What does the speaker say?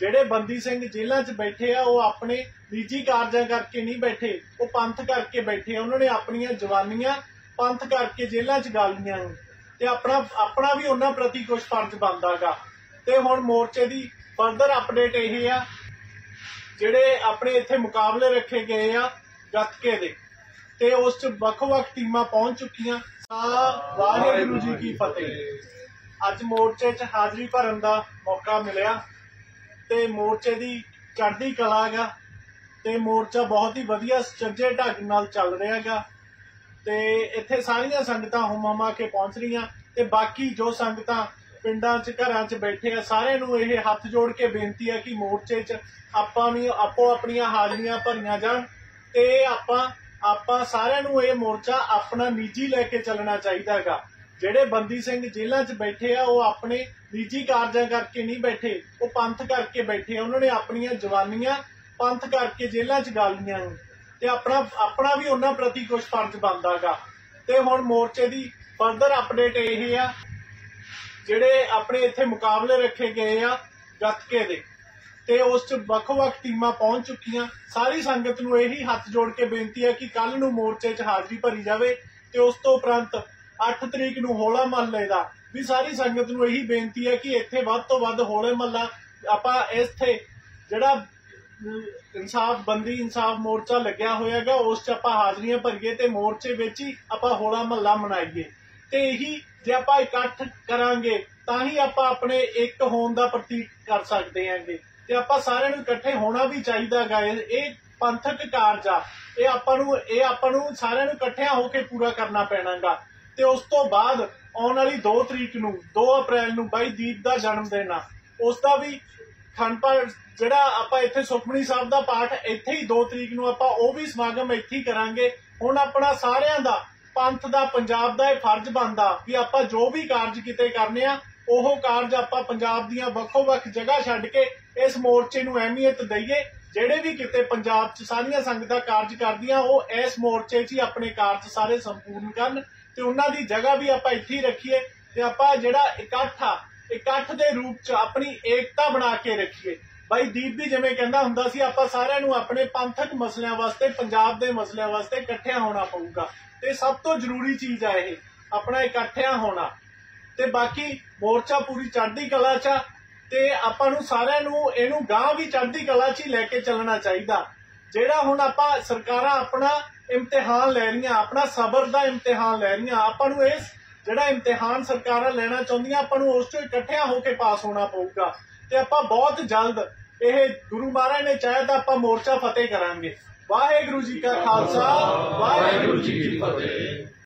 ਜਿਹੜੇ ਬੰਦੀ ਸਿੰਘ ਜੇਲ੍ਹਾਂ 'ਚ ਬੈਠੇ ਆ, ਉਹ ਆਪਣੇ ਨਿੱਜੀ ਕਾਰਜਾਂ ਕਰਕੇ ਨਹੀਂ ਬੈਠੇ, ਉਹ ਪੰਥ ਕਰਕੇ ਬੈਠੇ ਆ। ਉਹਨਾਂ ਨੇ ਆਪਣੀਆਂ ਜਵਾਨੀਆਂ ਪੰਥ ਕਰਕੇ ਜੇਲ੍ਹਾਂ 'ਚ ਗਾਲੀਆਂ ਤੇ ਆਪਣਾ ਆਪਣਾ ਵੀ ਉਹਨਾਂ ਪ੍ਰਤੀ ਕੁਝ ਫਰਜ਼ ਬਣਦਾਗਾ ਤੇ ਹੁਣ ਮੋਰਚੇ ਦੀ ਫਰਦਰ ਅਪਡੇਟ ਇਹ ਆ, ਜਿਹੜੇ ਆਪਣੇ ਇੱਥੇ ਮੁਕਾਬਲੇ ਰੱਖੇ ਗਏ ਆ ਗੱਤਕੇ ਦੇ। ਤੇ ਉਸ ਚ ਵੱਖ-ਵੱਖ ਟੀਮਾਂ ਪਹੁੰਚ ਚੁੱਕੀਆਂ। ਸਾ ਵਾਹਿਗੁਰੂ ਜੀ ਕੀ ਫਤਿਹ। ਅੱਜ ਮੋਰਚੇ 'ਚ ਹਾਜ਼ਰੀ ਭਰਨ ਦਾ ਮੌਕਾ ਮਿਲਿਆ। ਤੇ ਮੋਰਚੇ ਦੀ ਚੜ੍ਹਦੀ ਕਲਾ ਗਾ ਤੇ ਮੋਰਚਾ ਬਹੁਤ ਹੀ ਵਧੀਆ ਸੁਚੱਜੇ ਢੰਗ ਨਾਲ ਚੱਲ ਰਿਹਾ ਹੈਗਾ ਤੇ ਇੱਥੇ ਸਾਰੀਆਂ ਸੰਗਤਾਂ ਹੁਮਮਾ ਕੇ ਪਹੁੰਚ ਰਹੀਆਂ ਤੇ ਬਾਕੀ ਜੋ ਸੰਗਤਾਂ ਪਿੰਡਾਂ 'ਚ, ਘਰਾਂ 'ਚ ਬੈਠੇ ਆ, ਸਾਰਿਆਂ ਨੂੰ ਇਹ ਹੱਥ ਜੋੜ ਕੇ ਬੇਨਤੀ ਹੈ ਕਿ ਮੋਰਚੇ 'ਚ ਆਪਾਂ ਵੀ ਆਪੋ ਆਪਣੀਆਂ ਹਾਜ਼ਰੀਆਂ ਭਰੀਆਂ ਜਾਣ ਤੇ ਆਪਾਂ ਆਪਾਂ ਸਾਰਿਆਂ ਨੂੰ ਇਹ ਮੋਰਚਾ ਆਪਣਾ ਨਿੱਜੀ ਲੈ ਕੇ ਚੱਲਣਾ ਚਾਹੀਦਾ ਹੈਗਾ। ਜਿਹੜੇ ਬੰਦੀ ਸਿੰਘ ਜੇਲ੍ਹਾਂ 'ਚ ਬੈਠੇ ਆ, ਉਹ ਆਪਣੇ ਨਿੱਜੀ ਕਾਰਜਾਂ ਕਰਕੇ ਨਹੀਂ ਬੈਠੇ, ਉਹ ਪੰਥ ਕਰਕੇ ਬੈਠੇ ਆ। ਉਹਨਾਂ ਨੇ ਆਪਣੀਆਂ ਜਵਾਨੀਆਂ ਪੰਥ ਕਰਕੇ ਜੇਲ੍ਹਾਂ 'ਚ ਗਾਲੀਆਂ ਤੇ ਆਪਣਾ ਆਪਣਾ ਵੀ ਉਹਨਾਂ ਪ੍ਰਤੀ ਕੁਝ ਫਰਜ਼ ਬਣਦਾਗਾ ਤੇ ਹੁਣ ਮੋਰਚੇ ਦੀ ਫਰਦਰ ਅਪਡੇਟ ਇਹ ਆ, ਜਿਹੜੇ ਆਪਣੇ ਇੱਥੇ ਮੁਕਾਬਲੇ ਰੱਖੇ ਗਏ ਆ ਗੱਤਕੇ ਦੇ। ਤੇ ਉਸ ਚ ਵੱਖ-ਵੱਖ ਟੀਮਾਂ ਪਹੁੰਚ ਚੁੱਕੀਆਂ। ਸਾਰੀ ਸੰਗਤ ਨੂੰ ਇਹੀ ਹੱਥ ਜੋੜ ਕੇ ਬੇਨਤੀ ਹੈ ਕਿ ਕੱਲ ਨੂੰ ਮੋਰਚੇ 'ਚ ਹਾਜ਼ਰੀ ਭਰੀ ਜਾਵੇ ਤੇ ਉਸ ਤੋਂ ਉਪਰੰਤ 8 ਤਰੀਕ ਨੂੰ ਹੋਲਾ ਮਹੱਲੇ ਦਾ। ਵੀ ਸਾਰੀ ਸੰਗਤ ਨੂੰ ਇਹੀ ਬੇਨਤੀ ਹੈ ਕਿ ਇੱਥੇ ਵੱਧ ਤੋਂ ਵੱਧ ਹੋਲੇ ਮਹੱਲਾ ਆਪਾਂ ਇੱਥੇ ਜਿਹੜਾ ਇਨਸਾਫ, ਬੰਦੀ ਇਨਸਾਫ ਮੋਰਚਾ ਲੱਗਿਆ ਹੋਇਆਗਾ ਉਸ 'ਚ ਆਪਾਂ ਹਾਜ਼ਰੀਆਂ ਭਰੀਏ ਤੇ ਮੋਰਚੇ ਵਿੱਚ ਹੀ ਆਪਾਂ ਹੋਲਾ ਮਹੱਲਾ ਮਨਾਈਏ। ਤੇ ਇਹੀ ਜੇ ਆਪਾਂ ਇਕੱਠ ਕਰਾਂਗੇ, ਤਾਂ ਹੀ ਆਪਾਂ ਆਪਣੇ ਇੱਕ ਹੋਣ ਦਾ ਪ੍ਰਤੀਕ ਕਰ ਸਕਦੇ ਹਾਂਗੇ। ਤੇ ਆਪਾਂ ਸਾਰਿਆਂ ਨੂੰ ਇਕੱਠੇ ਹੋਣਾ ਵੀ ਚਾਹੀਦਾਗਾ ਇਹ ਪੰਥਕ ਕਾਰਜ ਆ। ਇਹ ਆਪਾਂ ਨੂੰ, ਇਹ ਆਪਾਂ ਨੂੰ ਸਾਰਿਆਂ ਨੂੰ ਇਕੱਠਿਆਂ ਹੋ ਕੇ ਪੂਰਾ ਕਰਨਾ ਪੈਣਾਗਾ। ਤੇ ਉਸ ਤੋਂ ਬਾਅਦ ਆਉਣ ਵਾਲੀ 2 ਤਰੀਕ ਨੂੰ 2 ਅਪ੍ਰੈਲ ਨੂੰ ਬਾਈ ਦੀਪ ਦਾ ਜਨਮ ਦਿਨ ਆ। ਉਸ ਦਾ ਵੀ ਖੰਡ ਜਿਹੜਾ ਆਪਾਂ ਇੱਥੇ ਸੁਖਮਨੀ ਸਾਹਿਬ ਦਾ ਪਾਠ ਇੱਥੇ ਹੀ 2 ਤਰੀਕ ਨੂੰ ਆਪਾਂ ਉਹ ਵੀ ਸਮਾਗਮ ਇੱਥੇ ਹੀ ਕਰਾਂਗੇ। ਹੁਣ ਆਪਣਾ ਸਾਰਿਆਂ ਦਾ, ਪੰਥ ਦਾ, ਪੰਜਾਬ ਦਾ ਇਹ ਫਰਜ਼ ਬਣਦਾ ਵੀ ਆਪਾਂ ਜੋ ਵੀ ਕਾਰਜ ਕਿਤੇ ਕਰਨੇ ਆ, ਉਹ ਕਾਰਜ ਆਪਾਂ ਪੰਜਾਬ ਦੀਆਂ ਵੱਖੋ-ਵੱਖ ਜਗ੍ਹਾ ਛੱਡ ਕੇ ਇਸ ਮੋਰਚੇ ਨੂੰ ਅਹਿਮੀਅਤ ਦਈਏ। ਜਿਹੜੇ ਵੀ ਕਿਤੇ ਪੰਜਾਬ 'ਚ ਸਾਰੀਆਂ ਸੰਗਤਾਂ ਕਾਰਜ ਕਰਦੀਆਂ, ਉਹ ਇਸ ਮੋਰਚੇ 'ਚ ਹੀ ਆਪਣੇ ਕਾਰਜ ਸਾਰੇ ਸੰਪੂਰਨ ਕਰਨ। ਤੇ ਉਹਨਾਂ ਦੀ ਜਗ੍ਹਾ ਵੀ ਆਪਾਂ ਇੱਥੇ ਹੀ ਰੱਖੀਏ ਤੇ ਆਪਾਂ ਜਿਹੜਾ ਇਕੱਠ ਆ, ਇਕੱਠ ਦੇ ਰੂਪ 'ਚ ਆਪਣੀ ਏਕਤਾ ਬਣਾ ਕੇ ਰੱਖੀਏ। ਬਾਈ ਦੀਪ ਵੀ ਜਿਵੇਂ ਕਹਿੰਦਾ ਹੁੰਦਾ ਸੀ, ਆਪਾਂ ਸਾਰਿਆਂ ਨੂੰ ਆਪਣੇ ਪੰਥਕ ਮਸਲਿਆਂ ਵਾਸਤੇ, ਪੰਜਾਬ ਦੇ ਮਸਲਿਆਂ ਵਾਸਤੇ ਇਕੱਠਿਆਂ ਹੋਣਾ ਪਊਗਾ। ਤੇ ਸਭ ਤੋਂ ਜ਼ਰੂਰੀ ਚੀਜ਼ ਆ ਇਹ, ਆਪਣਾ ਇਕੱਠਿਆਂ ਹੋਣਾ। ਤੇ ਬਾਕੀ ਮੋਰਚਾ ਪੂਰੀ ਚੜ੍ਹਦੀ ਕਲਾ 'ਚ ਤੇ ਆਪਾਂ ਨੂੰ ਸਾਰਿਆਂ ਨੂੰ ਇਹਨੂੰ ਗਾਂ ਵੀ ਚੜ੍ਹਦੀ ਕਲਾ 'ਚ ਹੀ ਲੈ ਕੇ ਚੱਲਣਾ ਚਾਹੀਦਾ। ਜਿਹੜਾ ਹੁਣ ਆਪਾਂ ਸਰਕਾਰਾਂ ਆਪਣਾ ਇਮਤਿਹਾਨ ਲੈ ਰਹੀਆਂ, ਆਪਣਾ ਸਬਰ ਦਾ ਇਮਤਿਹਾਨ ਲੈ ਰਹੀਆਂ, ਆਪਾਂ ਨੂੰ ਇਸ ਜਿਹੜਾ ਇਮਤਿਹਾਨ ਸਰਕਾਰਾਂ ਲੈਣਾ ਚਾਹੁੰਦੀਆਂ, ਆਪਾਂ ਨੂੰ ਉਸ ਤੋਂ ਇਕੱਠਿਆਂ ਹੋ ਕੇ ਪਾਸ ਹੋਣਾ ਪਊਗਾ। ਤੇ ਆਪਾਂ ਬਹੁਤ ਜਲਦ ਇਹ ਗੁਰੂ ਮਹਾਰਾਜ ਨੇ ਚਾਹਿਆ ਤਾਂ ਆਪਾਂ ਮੋਰਚਾ ਫਤਿਹ ਕਰਾਂਗੇ। ਵਾਹਿਗੁਰੂ ਜੀ ਕਾ ਖਾਲਸਾ, ਵਾਹਿਗੁਰੂ ਜੀ ਕੀ ਫਤਿਹ।